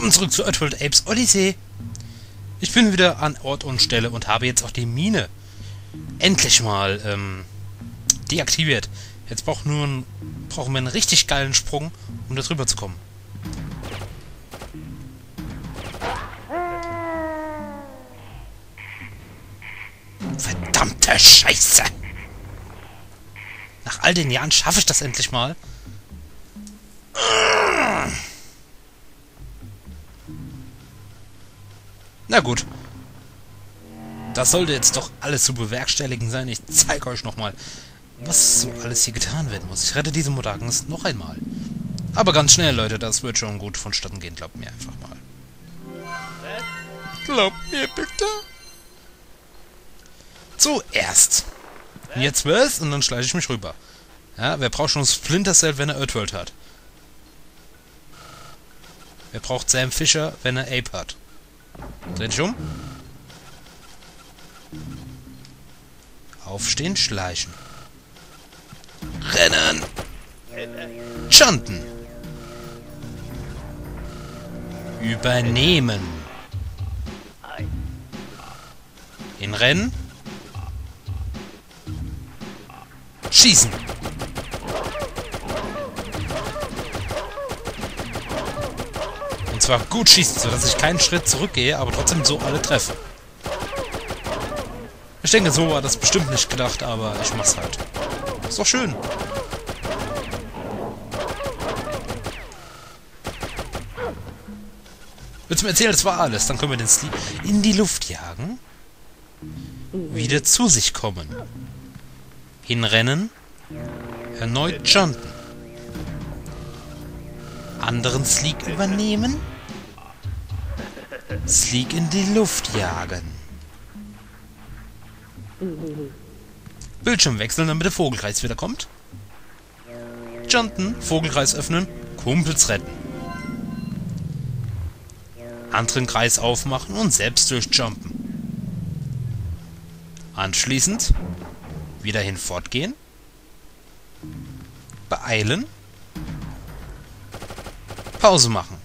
Willkommen zurück zu Earthworld Apes Odyssey. Ich bin wieder an Ort und Stelle und habe jetzt auch die Mine endlich mal ähm, deaktiviert. Jetzt brauch nur ein, brauchen wir einen richtig geilen Sprung, um da drüber zu kommen. Verdammte Scheiße! Nach all den Jahren schaffe ich das endlich mal. Na gut. Das sollte jetzt doch alles zu bewerkstelligen sein. Ich zeige euch nochmal, was so alles hier getan werden muss. Ich rette diese Modagnis noch einmal. Aber ganz schnell, Leute, das wird schon gut vonstatten gehen. Glaubt mir einfach mal. Glaubt mir bitte. Zuerst. Jetzt was und dann schleiche ich mich rüber. Ja, wer braucht schon Splinter Cell, wenn er Earthworld hat? Wer braucht Sam Fisher, wenn er Ape hat? Dreh dich um. Aufstehen, schleichen. Rennen! Chanten! Übernehmen! In Rennen! Schießen! Zwar gut schießen, sodass ich keinen Schritt zurückgehe, aber trotzdem so alle treffe. Ich denke, so war das bestimmt nicht gedacht, aber ich mach's halt. Ist doch schön. Willst du mir erzählen, das war alles? Dann können wir den Sleep in die Luft jagen. Wieder zu sich kommen. Hinrennen. Erneut jumpen. Anderen Sleek übernehmen. Sleek in die Luft jagen. Bildschirm wechseln, damit der Vogelkreis wieder kommt. Jumpen, Vogelkreis öffnen, Kumpels retten. Anderen Kreis aufmachen und selbst durchjumpen. Anschließend wieder hinfortgehen. Beeilen. Pause machen.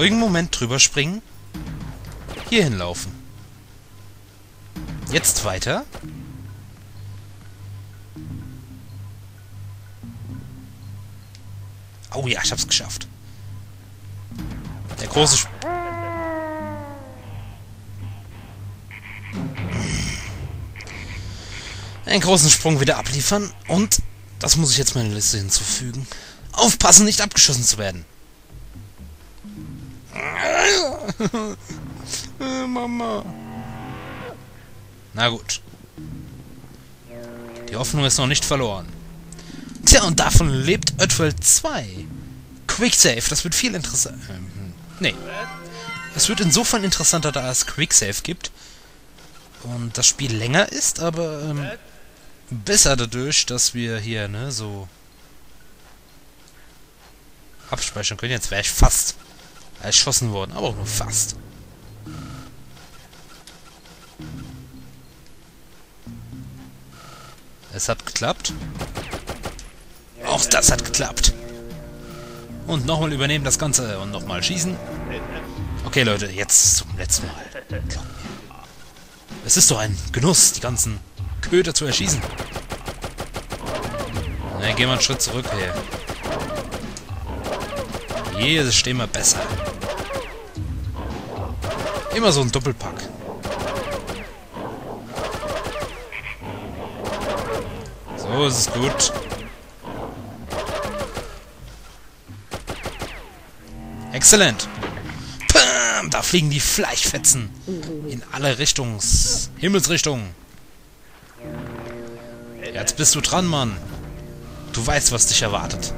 Ruhigen Moment drüber springen. Hier hinlaufen. Jetzt weiter. Oh ja, ich hab's geschafft. Der große... Sp einen großen Sprung wieder abliefern und das muss ich jetzt meiner Liste hinzufügen. Aufpassen, nicht abgeschossen zu werden. Mama. Na gut. Die Hoffnung ist noch nicht verloren. Tja, und davon lebt Earthworld 2. Quicksave, das wird viel interessanter. Ähm, nee. Es wird insofern interessanter, da es Quicksave gibt. Und das Spiel länger ist, aber ähm, besser dadurch, dass wir hier, ne, so abspeichern können. Jetzt wäre ich fast erschossen worden, aber auch nur fast. Es hat geklappt. Auch das hat geklappt. Und nochmal übernehmen das Ganze und nochmal schießen. Okay, Leute, jetzt zum letzten Mal. Es ist doch ein Genuss, die ganzen Köder zu erschießen. Na, gehen wir einen Schritt zurück hier. Hier stehen wir besser. Immer so ein Doppelpack. So ist es gut. Exzellent. Pam, da fliegen die Fleischfetzen in alle Richtungs... Himmelsrichtungen. Jetzt bist du dran, Mann. Du weißt, was dich erwartet.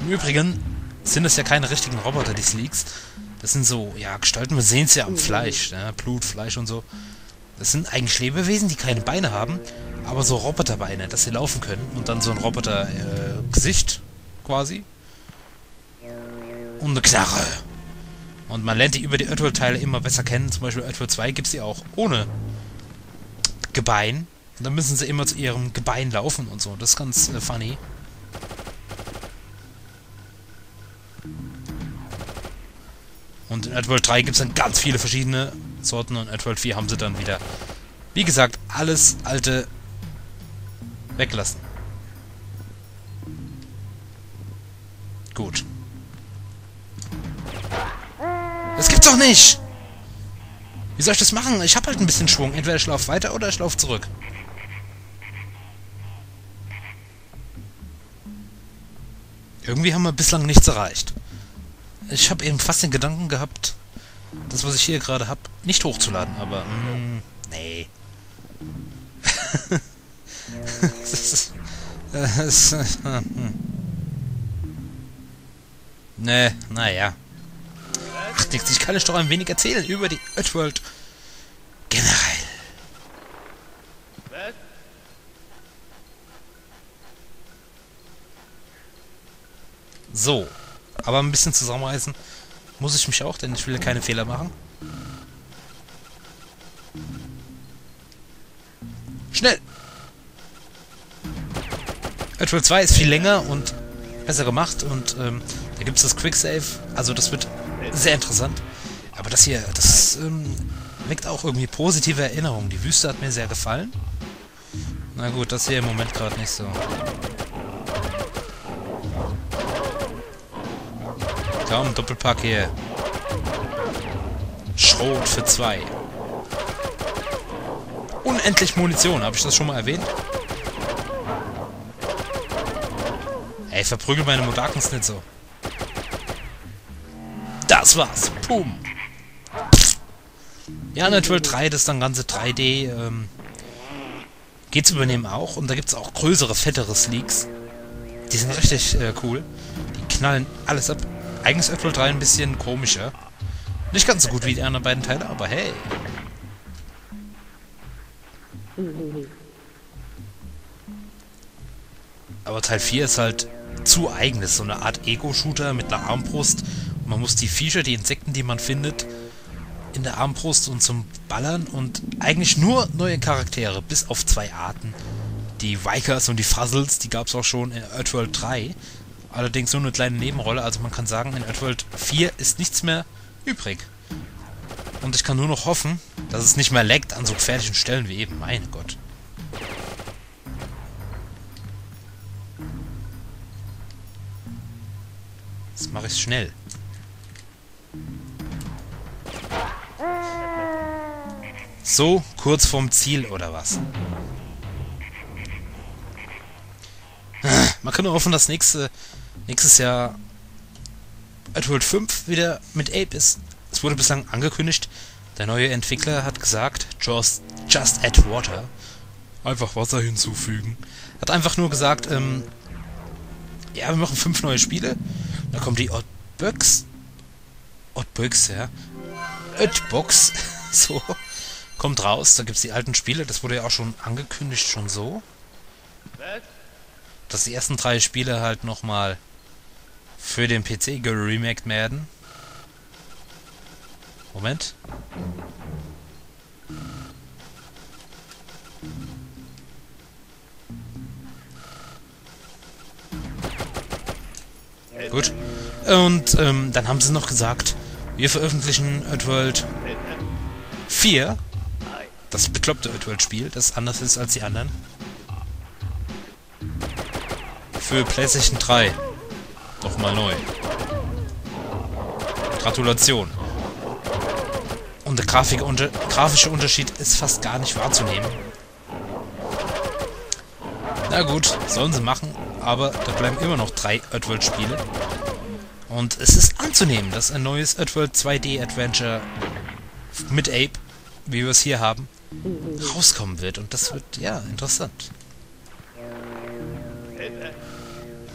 Im Übrigen sind es ja keine richtigen Roboter, die Sleeks. Das sind so, ja, Gestalten, wir sehen es ja am Fleisch, ne? Blut, Fleisch und so. Das sind eigentlich Lebewesen, die keine Beine haben, aber so Roboterbeine, dass sie laufen können und dann so ein Roboter-Gesicht äh, quasi. Und eine Knarre. Und man lernt die über die Earthworld-Teile immer besser kennen. Zum Beispiel Earthworld 2 gibt es die auch ohne Gebein. Und dann müssen sie immer zu ihrem Gebein laufen und so. Das ist ganz äh, funny. Und in Edworld 3 gibt es dann ganz viele verschiedene Sorten und in Edworld 4 haben sie dann wieder, wie gesagt, alles alte weglassen. Gut. Das gibt's doch nicht! Wie soll ich das machen? Ich habe halt ein bisschen Schwung. Entweder ich laufe weiter oder ich laufe zurück. Irgendwie haben wir bislang nichts erreicht. Ich habe eben fast den Gedanken gehabt, das, was ich hier gerade habe, nicht hochzuladen, aber... Mm, nee. das ist... Das, hm. nee, naja. Ach, ich kann euch doch ein wenig erzählen über die Earthworld generell. So, aber ein bisschen zusammenreißen muss ich mich auch, denn ich will keine Fehler machen. Schnell! Earthworld 2 ist viel länger und besser gemacht und ähm, da gibt es das Quicksave, also das wird sehr interessant. Aber das hier, das ähm, weckt auch irgendwie positive Erinnerungen. Die Wüste hat mir sehr gefallen. Na gut, das hier im Moment gerade nicht so. Komm, Doppelpack hier. Schrot für zwei. Unendlich Munition, habe ich das schon mal erwähnt? Ey, verprügel meine Modakens nicht so. Das war's. Pum. Ja, Natural 3, das ist dann ganze 3D. Ähm, geht's übernehmen auch. Und da gibt's auch größere, fettere Sleeks. Die sind richtig äh, cool. Die knallen alles ab. Ist Natural 3 ein bisschen komischer. Nicht ganz so gut wie die anderen beiden Teile, aber hey. Aber Teil 4 ist halt zu eigenes. So eine Art Ego-Shooter mit einer Armbrust man muss die Viecher, die Insekten, die man findet, in der Armbrust und zum Ballern und eigentlich nur neue Charaktere, bis auf zwei Arten. Die Vikers und die Fuzzles, die gab es auch schon in Earthworld 3. Allerdings nur eine kleine Nebenrolle, also man kann sagen, in Earthworld 4 ist nichts mehr übrig. Und ich kann nur noch hoffen, dass es nicht mehr leckt an so gefährlichen Stellen wie eben. Mein Gott. Das mache ich schnell. So, kurz vorm Ziel oder was? Man kann nur hoffen, dass nächste, nächstes Jahr World 5 wieder mit Ape ist. Es wurde bislang angekündigt, der neue Entwickler hat gesagt, just, just add water. Einfach Wasser hinzufügen. Hat einfach nur gesagt, ähm, ja, wir machen fünf neue Spiele. Dann kommt die Oddbox. Oddbox, ja. Oddbox. so kommt raus. Da gibt es die alten Spiele. Das wurde ja auch schon angekündigt, schon so. Dass die ersten drei Spiele halt nochmal für den PC geremaked werden. Moment. Gut. Und ähm, dann haben sie noch gesagt, wir veröffentlichen Earthworld 4 das bekloppte Earthworld-Spiel, das anders ist als die anderen. Für PlayStation 3. Nochmal neu. Gratulation. Und der Grafik unter grafische Unterschied ist fast gar nicht wahrzunehmen. Na gut, sollen sie machen, aber da bleiben immer noch drei Earthworld-Spiele. Und es ist anzunehmen, dass ein neues Earthworld 2D-Adventure mit Ape, wie wir es hier haben, rauskommen wird. Und das wird, ja, interessant.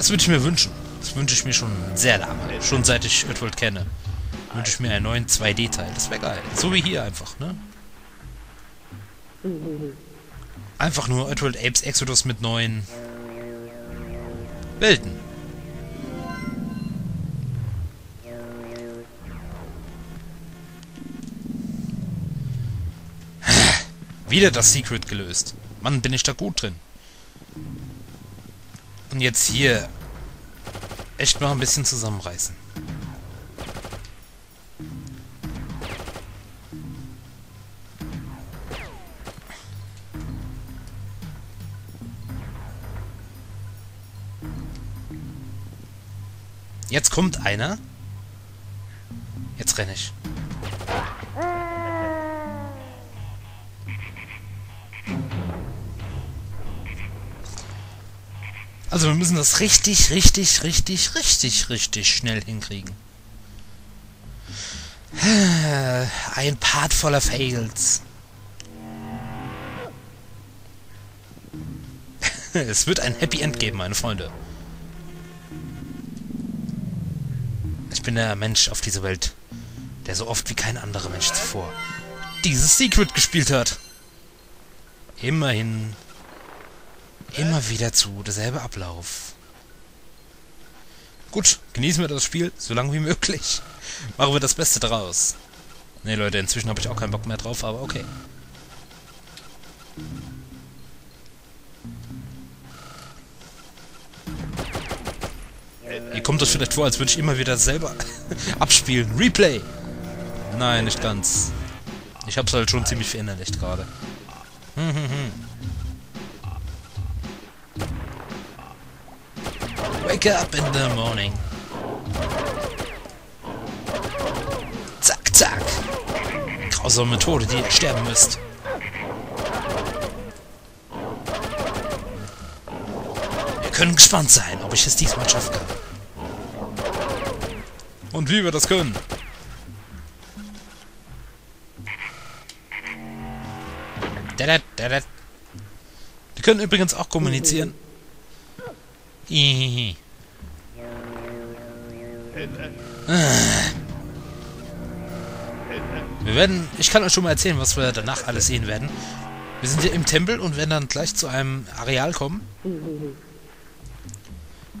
Das würde ich mir wünschen. Das wünsche ich mir schon sehr lange. Schon seit ich Earthworld kenne. Wünsche ich mir einen neuen 2D-Teil. Das wäre geil. So wie hier einfach, ne? Einfach nur Earthworld Apes Exodus mit neuen Welten. Wieder das Secret gelöst. Mann, bin ich da gut drin. Und jetzt hier echt mal ein bisschen zusammenreißen. Jetzt kommt einer. Jetzt renne ich. Also wir müssen das richtig, richtig, richtig, richtig, richtig schnell hinkriegen. Ein Part voller Fails. es wird ein Happy End geben, meine Freunde. Ich bin der Mensch auf dieser Welt, der so oft wie kein anderer Mensch zuvor dieses Secret gespielt hat. Immerhin Immer wieder zu, derselbe Ablauf. Gut, genießen wir das Spiel so lange wie möglich. Machen wir das Beste draus. Ne, Leute, inzwischen habe ich auch keinen Bock mehr drauf, aber okay. Ihr kommt das vielleicht vor, als würde ich immer wieder selber abspielen. Replay! Nein, nicht ganz. Ich hab's halt schon ziemlich verinnerlicht gerade. Hm, hm, hm. Wake up in the morning. Zack, zack. Grausame Methode, die ihr sterben müsst. Wir können gespannt sein, ob ich es diesmal schaffen kann. Und wie wir das können. Die können übrigens auch kommunizieren. Wir werden, ich kann euch schon mal erzählen, was wir danach alles sehen werden. Wir sind hier im Tempel und werden dann gleich zu einem Areal kommen.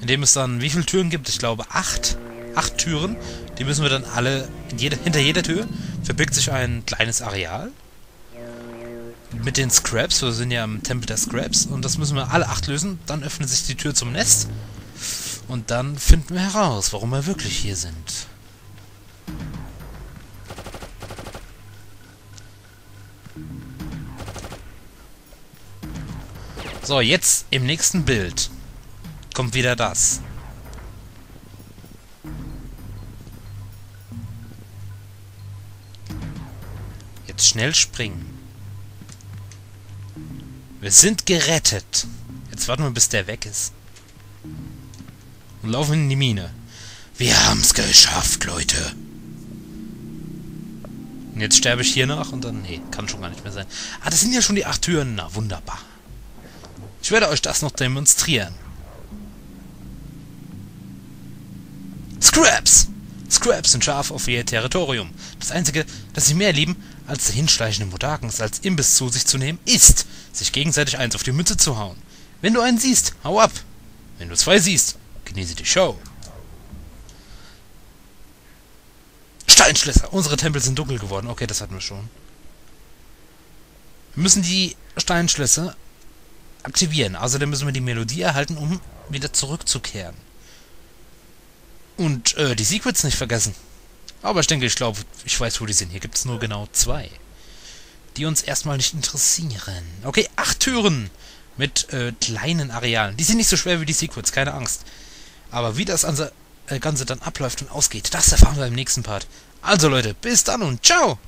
In dem es dann wie viele Türen gibt? Ich glaube acht. Acht Türen. Die müssen wir dann alle, jede, hinter jeder Tür verbirgt sich ein kleines Areal mit den Scraps. Wir sind ja im Tempel der Scraps. Und das müssen wir alle acht lösen. Dann öffnet sich die Tür zum Nest. Und dann finden wir heraus, warum wir wirklich hier sind. So, jetzt im nächsten Bild kommt wieder das. Jetzt schnell springen. Wir sind gerettet. Jetzt warten wir, bis der weg ist. Und laufen in die Mine. Wir haben's geschafft, Leute. Und jetzt sterbe ich hier nach und dann... Nee, kann schon gar nicht mehr sein. Ah, das sind ja schon die acht Türen. Na, wunderbar. Ich werde euch das noch demonstrieren. Scraps! Scraps sind scharf auf ihr Territorium. Das Einzige, das sie mehr lieben, als dahinschleichende Modakens als Imbiss zu sich zu nehmen, ist, sich gegenseitig eins auf die Mütze zu hauen. Wenn du einen siehst, hau ab. Wenn du zwei siehst, genieße die Show. Steinschlösser. Unsere Tempel sind dunkel geworden. Okay, das hatten wir schon. Wir müssen die Steinschlösser aktivieren. Außerdem müssen wir die Melodie erhalten, um wieder zurückzukehren. Und äh, die Secrets nicht vergessen. Aber ich denke, ich glaube, ich weiß, wo die sind. Hier gibt es nur genau zwei. Die uns erstmal nicht interessieren. Okay, acht Türen mit äh, kleinen Arealen. Die sind nicht so schwer wie die Secrets, keine Angst. Aber wie das äh, Ganze dann abläuft und ausgeht, das erfahren wir im nächsten Part. Also Leute, bis dann und ciao!